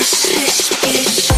swish, is. bitch.